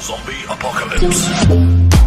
Zombie Apocalypse.